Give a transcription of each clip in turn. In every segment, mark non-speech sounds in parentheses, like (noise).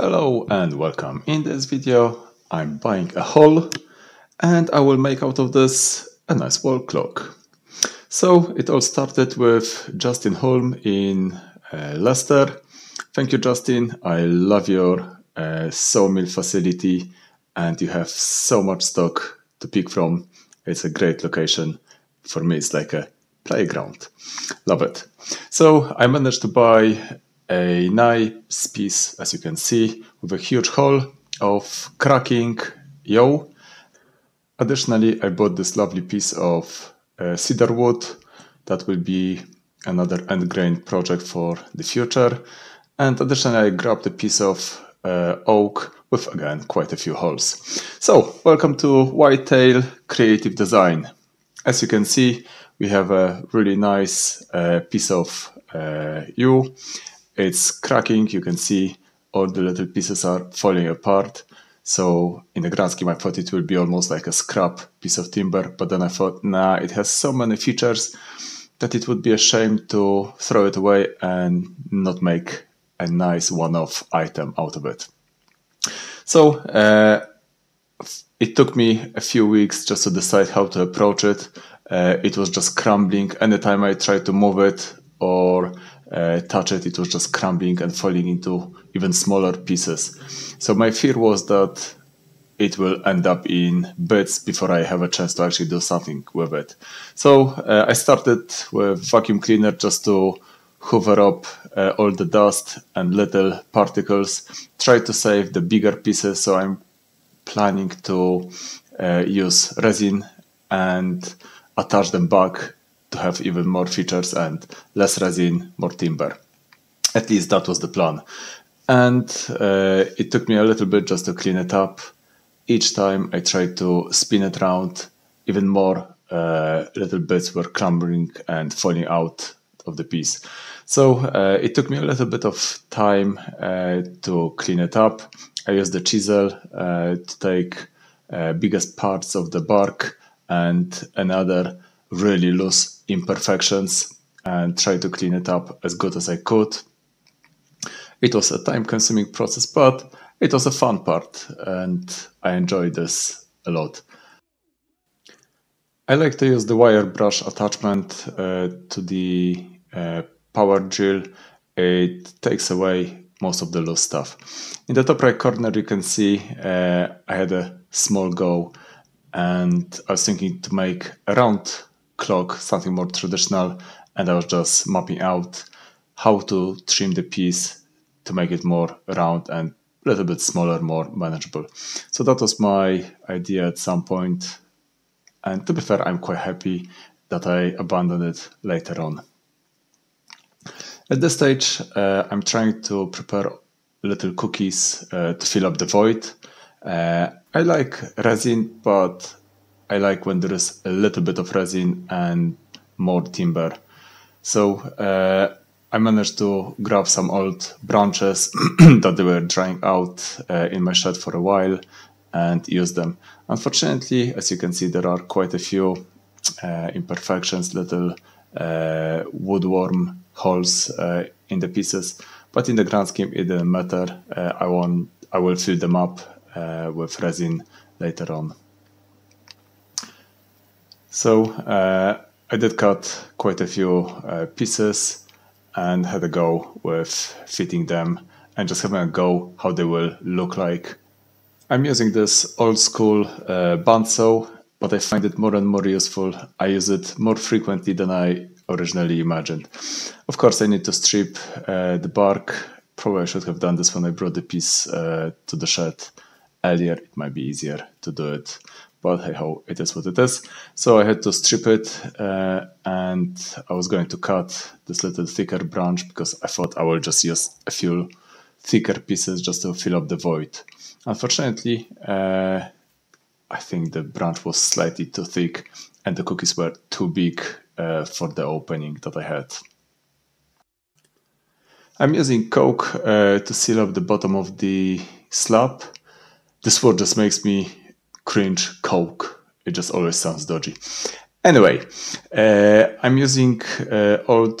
Hello and welcome. In this video I'm buying a hole and I will make out of this a nice wall clock. So it all started with Justin Holm in uh, Leicester. Thank you Justin, I love your uh, sawmill facility and you have so much stock to pick from. It's a great location. For me it's like a playground. Love it. So I managed to buy a nice piece, as you can see, with a huge hole of cracking yew. Additionally, I bought this lovely piece of uh, cedar wood that will be another end grain project for the future. And additionally, I grabbed a piece of uh, oak with again quite a few holes. So, welcome to Whitetail Creative Design. As you can see, we have a really nice uh, piece of uh, yew it's cracking. You can see all the little pieces are falling apart. So in the grand scheme, I thought it would be almost like a scrap piece of timber, but then I thought, nah, it has so many features that it would be a shame to throw it away and not make a nice one-off item out of it. So uh, it took me a few weeks just to decide how to approach it. Uh, it was just crumbling anytime I tried to move it or uh, touch it, it was just crumbling and falling into even smaller pieces. So my fear was that it will end up in bits before I have a chance to actually do something with it. So uh, I started with vacuum cleaner just to hoover up uh, all the dust and little particles, try to save the bigger pieces. So I'm planning to uh, use resin and attach them back to have even more features and less resin, more timber. At least that was the plan. And uh, it took me a little bit just to clean it up. Each time I tried to spin it around, even more uh, little bits were crumbling and falling out of the piece. So uh, it took me a little bit of time uh, to clean it up. I used the chisel uh, to take uh, biggest parts of the bark and another really loose imperfections and try to clean it up as good as I could. It was a time consuming process, but it was a fun part and I enjoyed this a lot. I like to use the wire brush attachment uh, to the uh, power drill. It takes away most of the loose stuff. In the top right corner, you can see uh, I had a small go and I was thinking to make a round clock, something more traditional, and I was just mapping out how to trim the piece to make it more round and a little bit smaller, more manageable. So that was my idea at some point. And to be fair, I'm quite happy that I abandoned it later on. At this stage, uh, I'm trying to prepare little cookies uh, to fill up the void. Uh, I like resin, but I like when there is a little bit of resin and more timber. So uh, I managed to grab some old branches (clears throat) that they were drying out uh, in my shed for a while and use them. Unfortunately, as you can see, there are quite a few uh, imperfections, little uh, woodworm holes uh, in the pieces. But in the grand scheme, it didn't matter. Uh, I want, I will fill them up with resin later on. So uh, I did cut quite a few uh, pieces and had a go with fitting them and just having a go how they will look like. I'm using this old school uh, bandsaw, but I find it more and more useful. I use it more frequently than I originally imagined. Of course, I need to strip uh, the bark. Probably I should have done this when I brought the piece uh, to the shed earlier. It might be easier to do it but hey ho, it is what it is. So I had to strip it uh, and I was going to cut this little thicker branch because I thought I will just use a few thicker pieces just to fill up the void. Unfortunately, uh, I think the branch was slightly too thick and the cookies were too big uh, for the opening that I had. I'm using caulk uh, to seal up the bottom of the slab. This word just makes me cringe caulk. It just always sounds dodgy. Anyway, uh, I'm using uh, old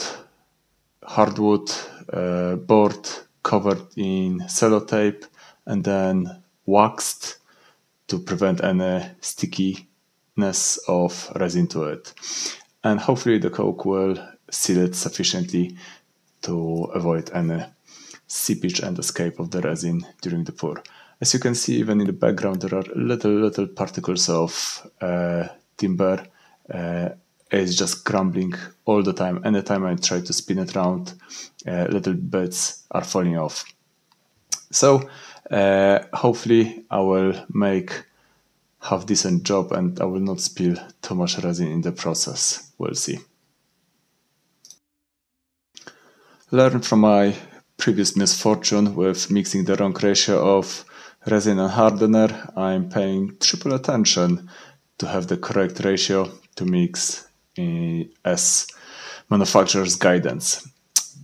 hardwood uh, board covered in sellotape and then waxed to prevent any stickiness of resin to it. And hopefully the caulk will seal it sufficiently to avoid any seepage and escape of the resin during the pour. As you can see, even in the background, there are little, little particles of uh, timber. Uh, it's just crumbling all the time. Anytime I try to spin it around, uh, little bits are falling off. So uh, hopefully I will make half decent job and I will not spill too much resin in the process. We'll see. Learn from my previous misfortune with mixing the wrong ratio of resin and hardener. I'm paying triple attention to have the correct ratio to mix as manufacturer's guidance.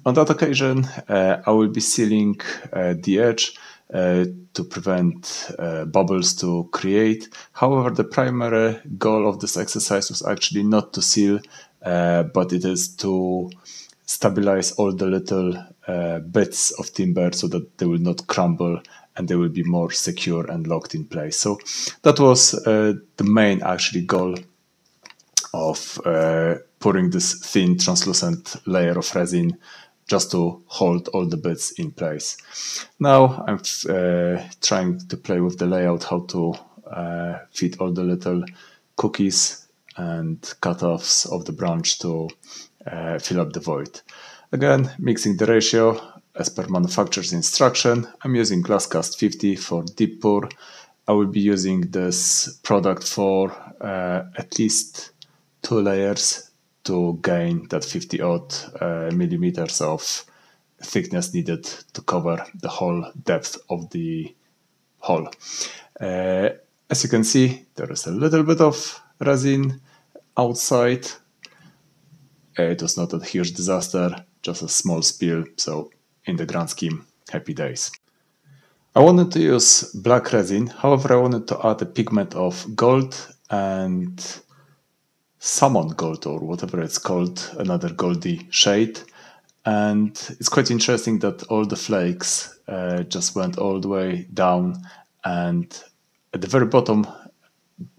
On that occasion, uh, I will be sealing uh, the edge uh, to prevent uh, bubbles to create. However, the primary goal of this exercise was actually not to seal, uh, but it is to stabilize all the little bits of timber so that they will not crumble and they will be more secure and locked in place. So that was the main actually goal of uh, pouring this thin translucent layer of resin just to hold all the bits in place. Now I'm uh, trying to play with the layout, how to uh, fit all the little cookies and cutoffs of the branch to uh, fill up the void. Again, mixing the ratio as per manufacturer's instruction. I'm using Glasscast 50 for deep pour. I will be using this product for uh, at least two layers to gain that 50 odd uh, millimeters of thickness needed to cover the whole depth of the hole. Uh, as you can see, there is a little bit of resin outside. Uh, it was not a huge disaster, just a small spill, so in the grand scheme, happy days. I wanted to use black resin, however I wanted to add a pigment of gold and salmon gold or whatever it's called, another goldy shade. And it's quite interesting that all the flakes uh, just went all the way down. And at the very bottom,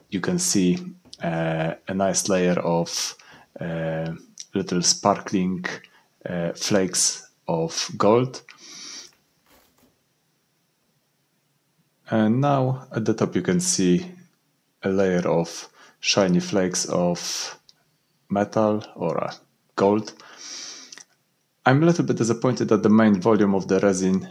you can see uh, a nice layer of uh, little sparkling uh, flakes of gold. And now at the top, you can see a layer of shiny flakes of metal or uh, gold. I'm a little bit disappointed that the main volume of the resin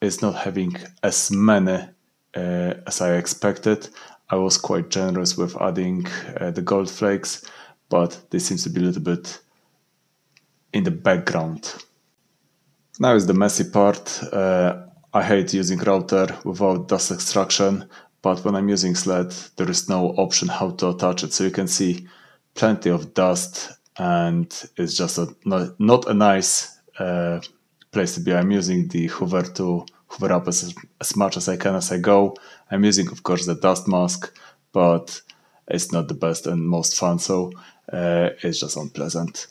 is not having as many uh, as I expected. I was quite generous with adding uh, the gold flakes, but this seems to be a little bit in the background. Now is the messy part. Uh, I hate using router without dust extraction but when I'm using sled, there is no option how to attach it. So you can see plenty of dust and it's just a, not, not a nice uh, place to be. I'm using the hoover to hover up as, as much as I can as I go. I'm using, of course, the dust mask, but it's not the best and most fun. So uh, it's just unpleasant.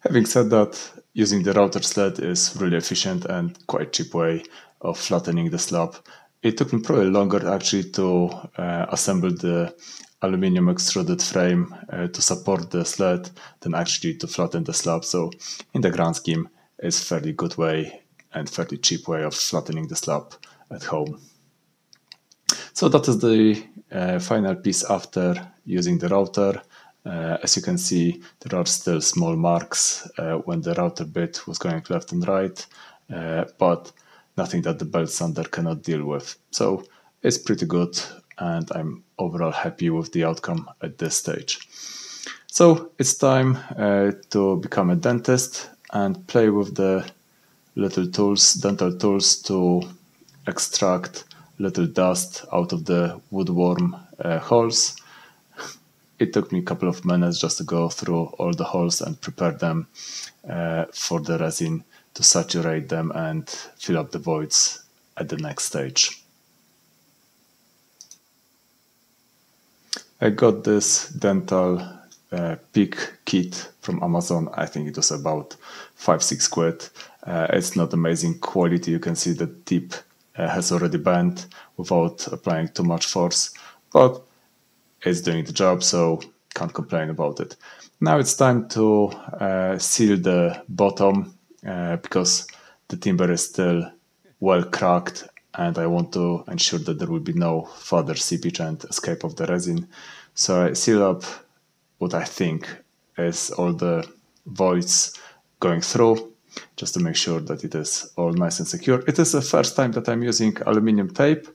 Having said that, using the router sled is really efficient and quite cheap way of flattening the slab it took me probably longer actually to uh, assemble the aluminium extruded frame uh, to support the sled than actually to flatten the slab. So in the grand scheme, it's fairly good way and fairly cheap way of flattening the slab at home. So that is the uh, final piece after using the router. Uh, as you can see, there are still small marks uh, when the router bit was going left and right, uh, but nothing that the belt sander cannot deal with. So it's pretty good and I'm overall happy with the outcome at this stage. So it's time uh, to become a dentist and play with the little tools, dental tools to extract little dust out of the woodworm uh, holes. It took me a couple of minutes just to go through all the holes and prepare them uh, for the resin to saturate them and fill up the voids at the next stage. I got this dental uh, pick kit from Amazon. I think it was about five, six quid. Uh, it's not amazing quality. You can see the tip uh, has already bent without applying too much force, but it's doing the job, so can't complain about it. Now it's time to uh, seal the bottom uh, because the timber is still well cracked and I want to ensure that there will be no further seepage and escape of the resin. So I seal up what I think is all the voids going through just to make sure that it is all nice and secure. It is the first time that I'm using aluminium tape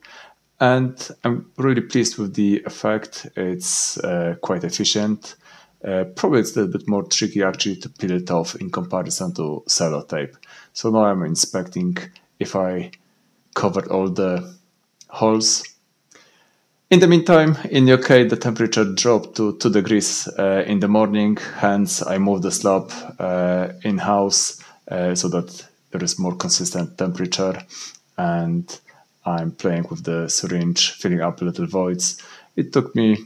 and I'm really pleased with the effect. It's uh, quite efficient. Uh, probably it's a little bit more tricky actually to peel it off in comparison to sellotape. So now I'm inspecting if I covered all the holes. In the meantime, in UK, the temperature dropped to 2 degrees uh, in the morning, hence I moved the slab uh, in-house uh, so that there is more consistent temperature and I'm playing with the syringe, filling up little voids. It took me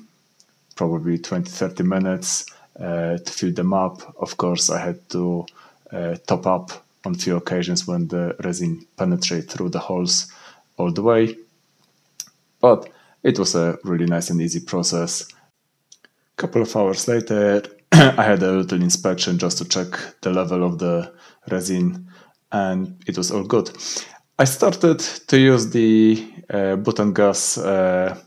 probably 20 30 minutes uh, to fill them up. Of course, I had to uh, top up on a few occasions when the resin penetrated through the holes all the way. But it was a really nice and easy process. A couple of hours later, (clears throat) I had a little inspection just to check the level of the resin and it was all good. I started to use the uh, butane gas uh,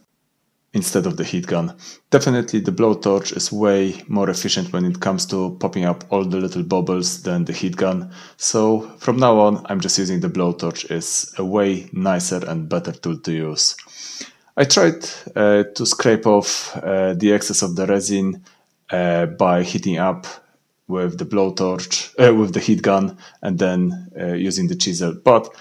instead of the heat gun. Definitely the blowtorch is way more efficient when it comes to popping up all the little bubbles than the heat gun. So from now on, I'm just using the blowtorch. It's a way nicer and better tool to use. I tried uh, to scrape off uh, the excess of the resin uh, by heating up with the blowtorch, uh, with the heat gun, and then using the chisel. But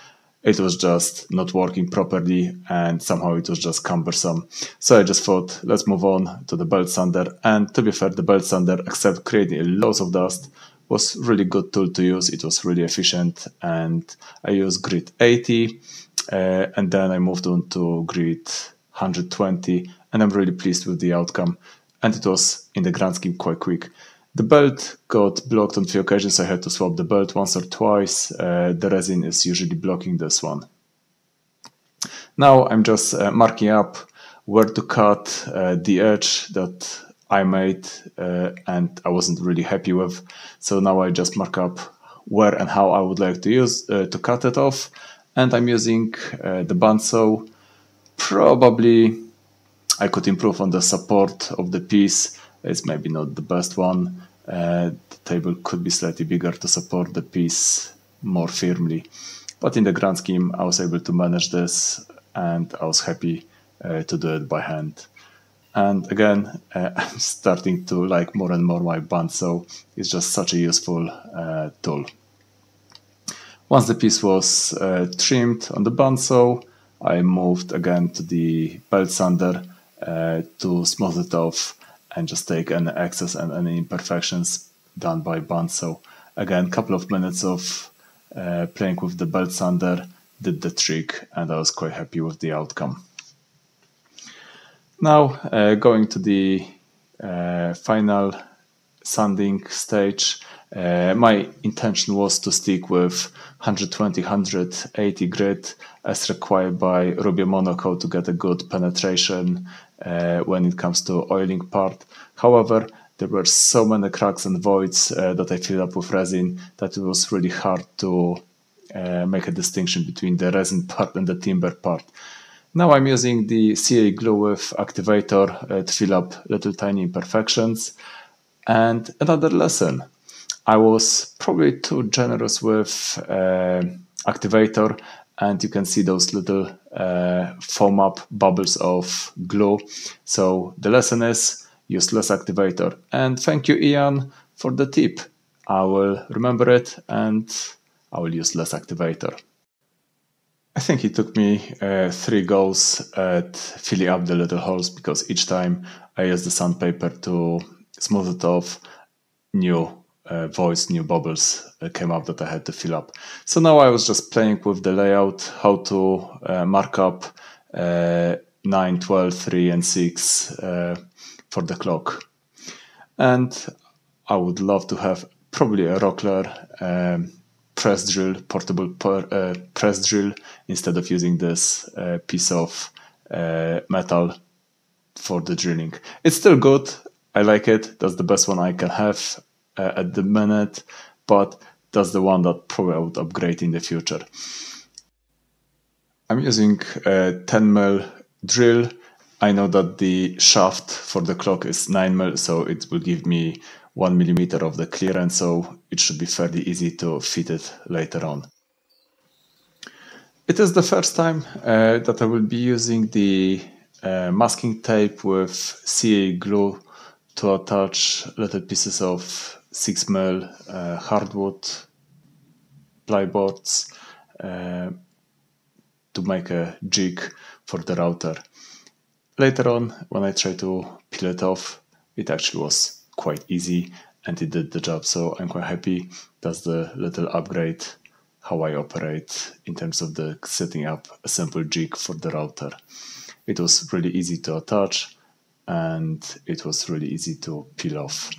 it was just not working properly and somehow it was just cumbersome. So I just thought, let's move on to the belt sander. And to be fair, the belt sander, except creating loads of dust, was really good tool to use. It was really efficient and I used grit 80 uh, and then I moved on to grit 120 and I'm really pleased with the outcome. And it was in the grand scheme quite quick. The belt got blocked on few occasions. I had to swap the belt once or twice. Uh, the resin is usually blocking this one. Now I'm just uh, marking up where to cut uh, the edge that I made uh, and I wasn't really happy with. So now I just mark up where and how I would like to use uh, to cut it off. And I'm using uh, the bandsaw. Probably I could improve on the support of the piece it's maybe not the best one. Uh, the table could be slightly bigger to support the piece more firmly. But in the grand scheme, I was able to manage this and I was happy uh, to do it by hand. And again, uh, (laughs) I'm starting to like more and more my bandsaw. It's just such a useful uh, tool. Once the piece was uh, trimmed on the bandsaw, I moved again to the belt sander uh, to smooth it off and just take any excess and any imperfections done by band. So again, a couple of minutes of uh, playing with the belt sander did the trick, and I was quite happy with the outcome. Now uh, going to the uh, final sanding stage. Uh, my intention was to stick with 120 180 grit as required by Rubio Monocoat to get a good penetration uh, when it comes to oiling part. However, there were so many cracks and voids uh, that I filled up with resin that it was really hard to uh, make a distinction between the resin part and the timber part. Now I'm using the CA glue with activator uh, to fill up little tiny imperfections. And another lesson, I was probably too generous with uh, activator and you can see those little uh, foam up bubbles of glue. So the lesson is use less activator. And thank you, Ian, for the tip. I will remember it and I will use less activator. I think it took me uh, three goes at filling up the little holes because each time I used the sandpaper to smooth it off, new uh, voids, new bubbles uh, came up that I had to fill up. So now I was just playing with the layout, how to uh, mark up uh, 9, 12, 3, and 6 uh, for the clock. And I would love to have probably a Rockler um, press drill, portable per, uh, press drill, instead of using this uh, piece of metal for the drilling. It's still good. I like it. That's the best one I can have uh, at the minute, but that's the one that probably I would upgrade in the future. I'm using a 10 mil drill. I know that the shaft for the clock is 9 mil, so it will give me 1 millimeter of the clearance, so it should be fairly easy to fit it later on. It is the first time uh, that I will be using the uh, masking tape with CA glue to attach little pieces of 6 mil uh, hardwood plyboards uh, to make a jig for the router. Later on, when I tried to peel it off, it actually was quite easy and it did the job. So I'm quite happy. That's the little upgrade how I operate in terms of the setting up a simple jig for the router. It was really easy to attach and it was really easy to peel off.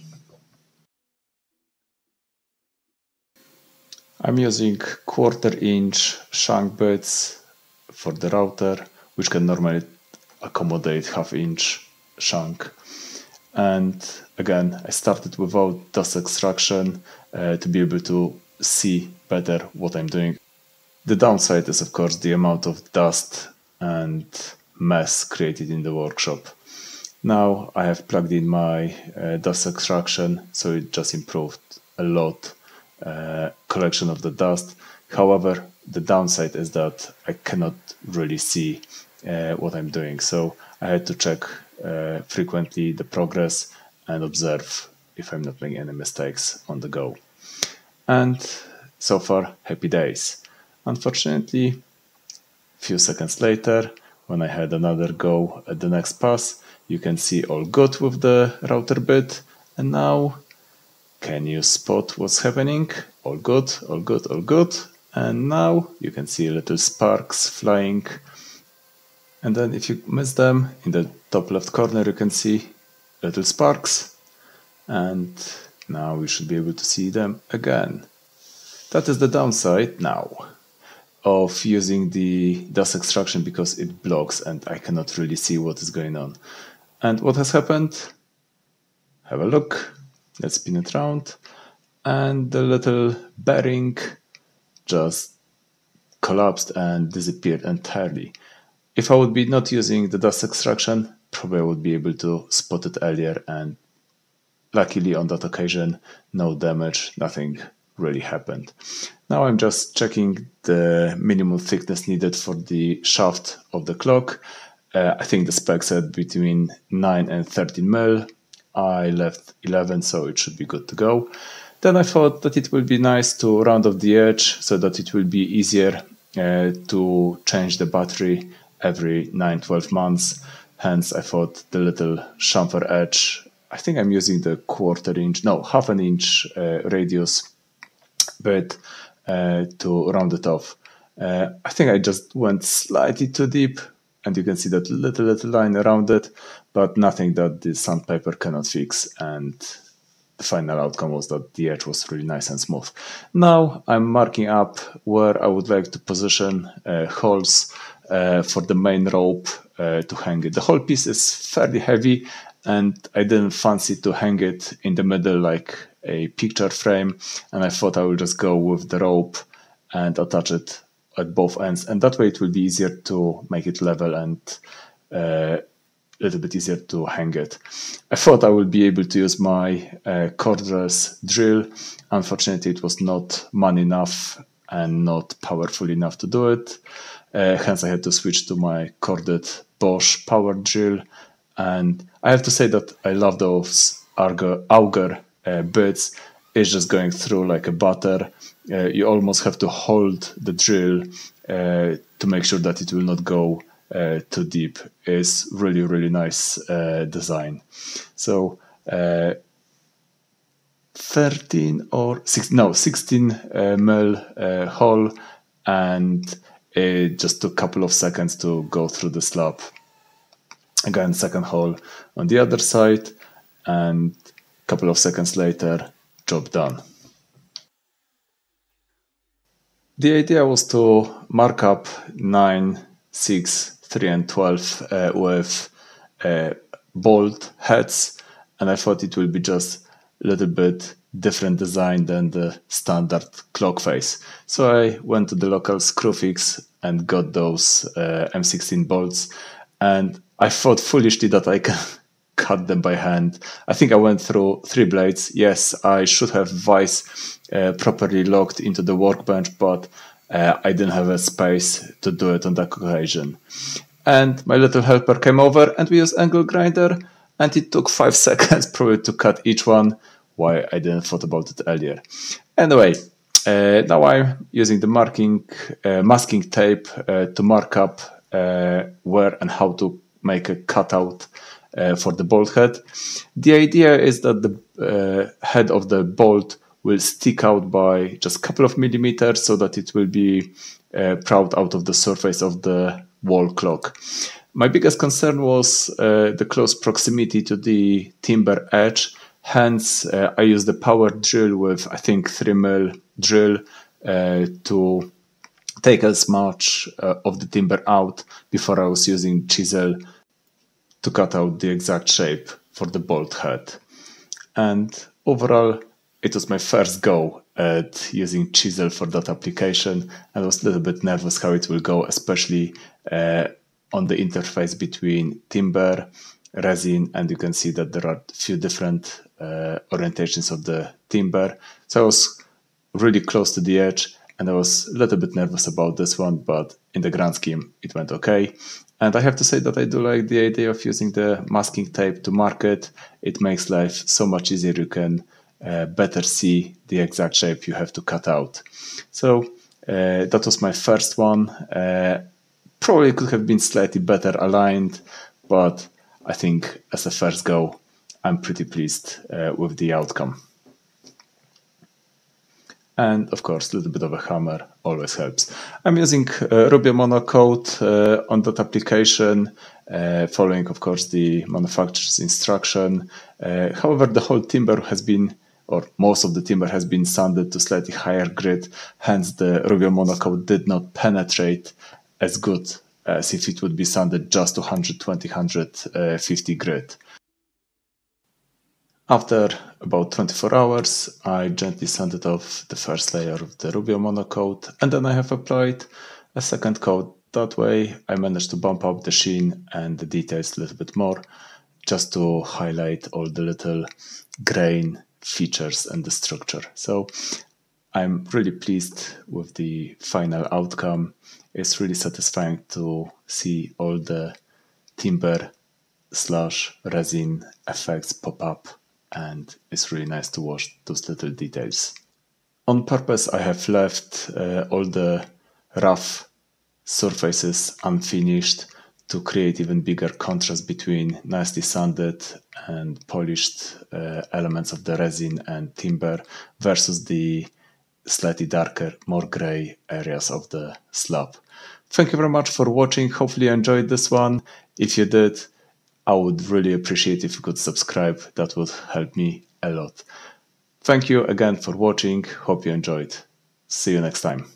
I'm using quarter inch shank bits for the router, which can normally accommodate half inch shank. And again, I started without dust extraction uh, to be able to see better what I'm doing. The downside is, of course, the amount of dust and mess created in the workshop. Now I have plugged in my uh, dust extraction, so it just improved a lot uh, collection of the dust. However, the downside is that I cannot really see uh, what I'm doing, so I had to check uh, frequently the progress and observe if I'm not making any mistakes on the go. And so far, happy days. Unfortunately, a few seconds later, when I had another go at the next pass, you can see all good with the router bit. And now, can you spot what's happening? All good, all good, all good. And now you can see little sparks flying. And then if you miss them, in the top left corner you can see little sparks. And now we should be able to see them again. That is the downside now of using the dust extraction because it blocks and I cannot really see what is going on. And what has happened? Have a look. Let's spin it around. And the little bearing just collapsed and disappeared entirely. If I would be not using the dust extraction, probably I would be able to spot it earlier and luckily on that occasion, no damage, nothing really happened. Now I'm just checking the minimum thickness needed for the shaft of the clock. Uh, I think the spec said between 9 and 13 mil. I left 11, so it should be good to go. Then I thought that it will be nice to round off the edge so that it will be easier uh, to change the battery every 9-12 months. Hence, I thought the little chamfer edge, I think I'm using the quarter inch, no, half an inch uh, radius bit uh, to round it off. Uh, I think I just went slightly too deep and you can see that little little line around it, but nothing that the sandpaper cannot fix. And the final outcome was that the edge was really nice and smooth. Now I'm marking up where I would like to position uh, holes uh, for the main rope uh, to hang it. The whole piece is fairly heavy, and I didn't fancy to hang it in the middle like a picture frame. And I thought I will just go with the rope and attach it at both ends, and that way it will be easier to make it level and uh, a little bit easier to hang it. I thought I would be able to use my uh, cordless drill. Unfortunately, it was not man enough and not powerful enough to do it. Uh, hence, I had to switch to my corded Bosch power drill. And I have to say that I love those Auger, Auger uh, bits. It's just going through like a butter. Uh, you almost have to hold the drill uh, to make sure that it will not go uh, too deep. It's really, really nice uh, design. So, uh, 13 or 16, no, 16 uh, uh, hole, and it just took a couple of seconds to go through the slab. Again, second hole on the other side, and a couple of seconds later, job done. The idea was to mark up 9, 6, 3 and 12 uh, with uh, bolt heads and I thought it will be just a little bit different design than the standard clock face. So I went to the local Screwfix and got those uh, M16 bolts and I thought foolishly that I can cut them by hand. I think I went through three blades. Yes, I should have vice uh, properly locked into the workbench, but uh, I didn't have a space to do it on that occasion. And my little helper came over and we used angle grinder and it took five (laughs) seconds probably to cut each one. Why I didn't thought about it earlier. Anyway, uh, now I'm using the marking uh, masking tape uh, to mark up uh, where and how to make a cutout for the bolt head. The idea is that the uh, head of the bolt will stick out by just a couple of millimeters so that it will be uh, proud out of the surface of the wall clock. My biggest concern was uh, the close proximity to the timber edge. Hence, uh, I used the power drill with, I think, 3 mil drill uh, to take as much of the timber out before I was using chisel to cut out the exact shape for the bolt head. And overall, it was my first go at using chisel for that application. I was a little bit nervous how it will go, especially uh, on the interface between timber, resin, and you can see that there are a few different uh, orientations of the timber. So I was really close to the edge and I was a little bit nervous about this one, but in the grand scheme, it went okay. And I have to say that I do like the idea of using the masking tape to mark it. It makes life so much easier. You can uh, better see the exact shape you have to cut out. So uh, that was my first one. Uh, probably could have been slightly better aligned, but I think as a first go, I'm pretty pleased uh, with the outcome. And of course, a little bit of a hammer always helps. I'm using uh, Rubio Monocoat uh, on that application, uh, following, of course, the manufacturer's instruction. Uh, however, the whole timber has been, or most of the timber has been sanded to slightly higher grit. Hence, the Rubio Monocoat did not penetrate as good as if it would be sanded just to 120, 150 grit. After about 24 hours, I gently sanded off the first layer of the Rubio monocoat and then I have applied a second coat. That way I managed to bump up the sheen and the details a little bit more just to highlight all the little grain features and the structure. So I'm really pleased with the final outcome. It's really satisfying to see all the timber slash resin effects pop up and it's really nice to watch those little details. On purpose, I have left uh, all the rough surfaces unfinished to create even bigger contrast between nicely sanded and polished uh, elements of the resin and timber versus the slightly darker, more gray areas of the slab. Thank you very much for watching. Hopefully you enjoyed this one. If you did, I would really appreciate if you could subscribe. That would help me a lot. Thank you again for watching. Hope you enjoyed. See you next time.